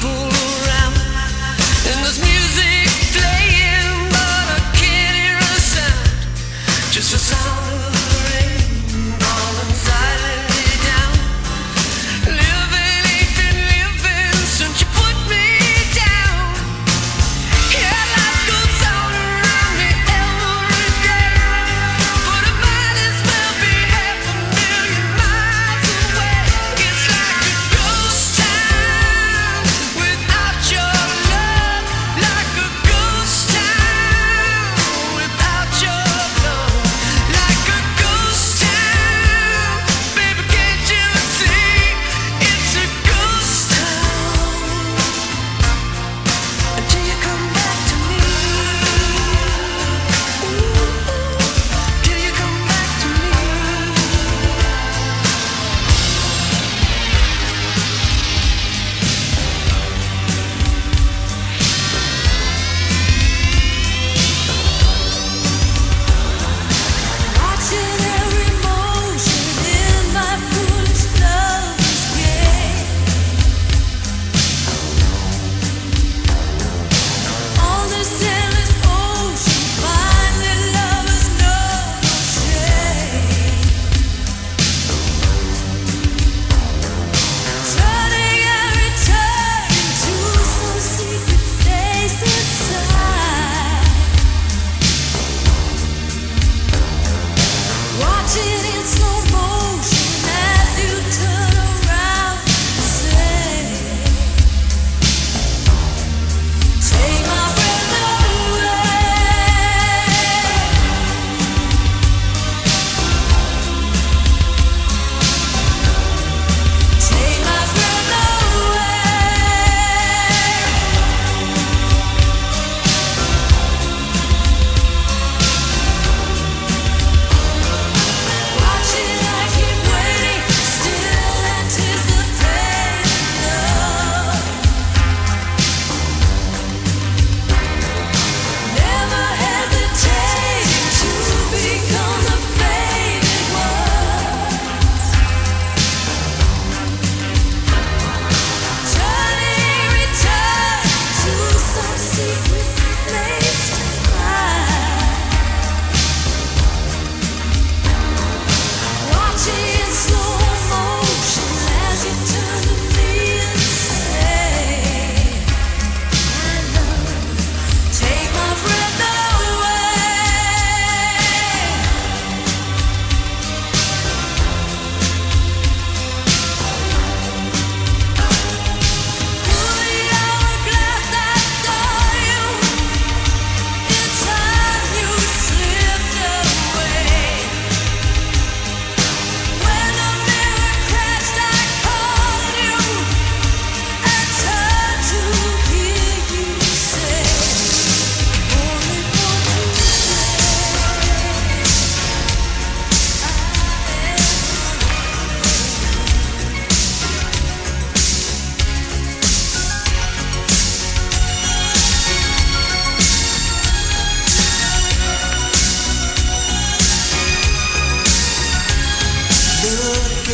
people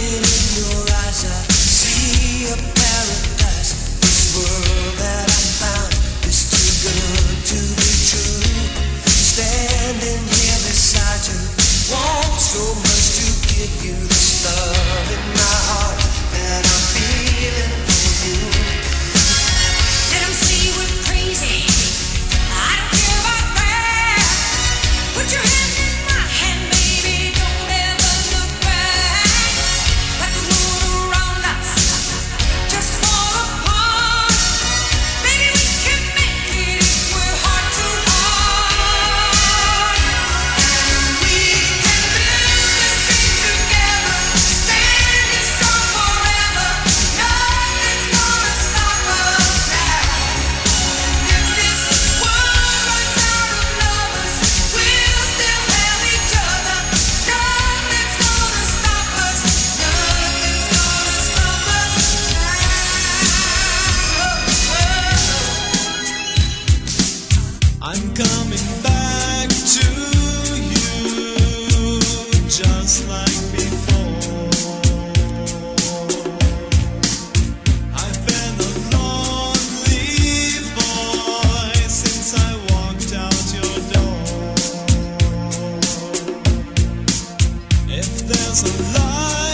Looking there's a life